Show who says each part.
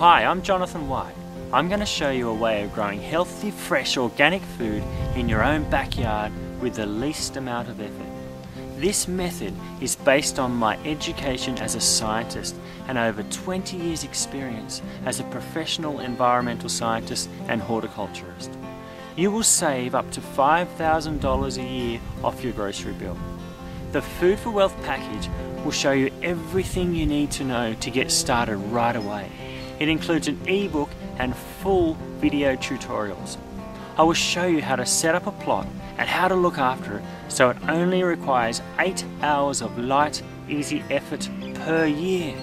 Speaker 1: Hi, I'm Jonathan White. I'm going to show you a way of growing healthy, fresh, organic food in your own backyard with the least amount of effort. This method is based on my education as a scientist and over 20 years experience as a professional environmental scientist and horticulturist. You will save up to $5,000 a year off your grocery bill. The Food4Wealth package will show you everything you need to know to get started right away. It includes an ebook and full video tutorials. I will show you how to set up a plot and how to look after it so it only requires 8 hours of light, easy effort per year.